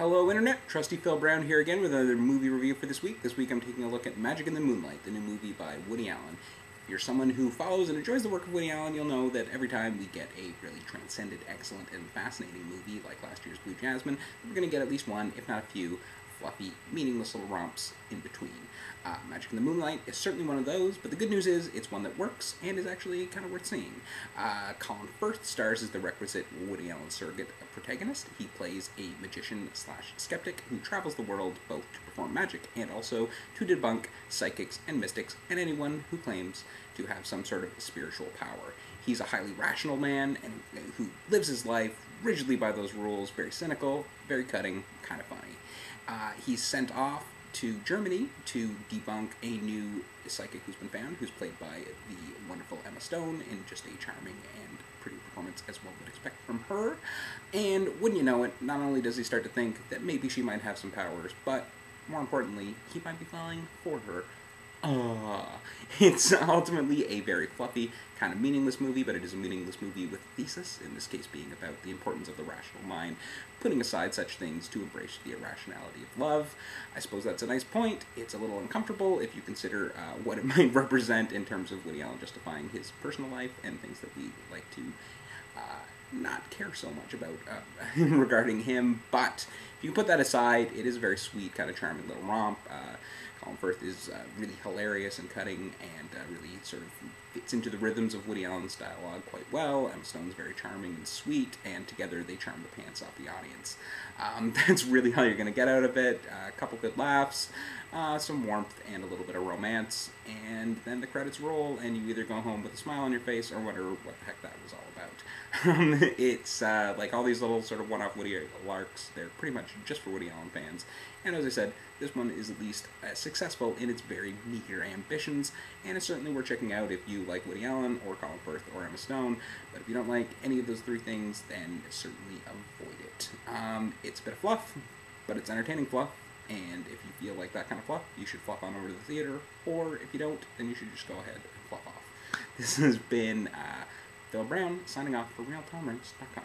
Hello Internet, Trusty Phil Brown here again with another movie review for this week. This week I'm taking a look at Magic in the Moonlight, the new movie by Woody Allen. If you're someone who follows and enjoys the work of Woody Allen, you'll know that every time we get a really transcendent, excellent, and fascinating movie like last year's Blue Jasmine, we're going to get at least one, if not a few, fluffy, meaningless little romps in between. Uh, Magic in the Moonlight is certainly one of those, but the good news is it's one that works and is actually kind of worth seeing. Uh, Colin Firth stars as the requisite Woody Allen surrogate protagonist. He plays a magician slash skeptic who travels the world both to perform magic and also to debunk psychics and mystics and anyone who claims to have some sort of spiritual power. He's a highly rational man and who lives his life rigidly by those rules, very cynical, very cutting, kind of funny. Uh, he's sent off to Germany to debunk a new psychic who's been found, who's played by the wonderful Emma Stone in just a charming and pretty performance as one would expect from her. And wouldn't you know it, not only does he start to think that maybe she might have some powers, but more importantly, he might be falling for her uh, it's ultimately a very fluffy, kind of meaningless movie, but it is a meaningless movie with thesis, in this case being about the importance of the rational mind, putting aside such things to embrace the irrationality of love. I suppose that's a nice point. It's a little uncomfortable if you consider uh, what it might represent in terms of Woody Allen justifying his personal life and things that we like to uh, not care so much about uh, regarding him, but if you put that aside, it is a very sweet, kind of charming little romp. Uh, Colin Firth is uh, really hilarious and cutting, and uh, really sort of fits into the rhythms of Woody Allen's dialogue quite well. Emma Stone's very charming and sweet, and together they charm the pants off the audience. Um, that's really all you're going to get out of it. Uh, a couple good laughs, uh, some warmth, and a little bit of romance, and then the credits roll, and you either go home with a smile on your face or whatever what the heck that was all about. Um, it's uh, like all these little sort of one-off Woody larks. They're pretty much just for Woody Allen fans. And as I said, this one is at least uh, successful in its very meager ambitions, and it's certainly worth checking out if you like Woody Allen or Colin Firth or Emma Stone. But if you don't like any of those three things, then certainly avoid it. Um, it's a bit of fluff, but it's entertaining fluff. And if you feel like that kind of fluff, you should fluff on over to the theater. Or if you don't, then you should just go ahead and fluff off. This has been uh, Phil Brown signing off for ReelThomErnst.com.